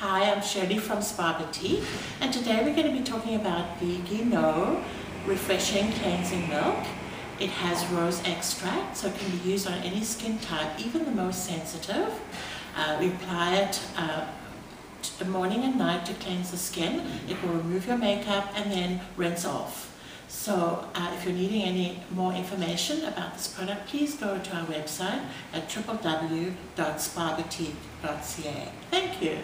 Hi, I'm Shirley from Spa Boutique, and today we're going to be talking about the Guinot Refreshing Cleansing Milk. It has rose extract, so it can be used on any skin type, even the most sensitive. Uh, we apply it uh, morning and night to cleanse the skin. It will remove your makeup and then rinse off. So uh, if you're needing any more information about this product, please go to our website at www.spaboutique.ca. Thank you.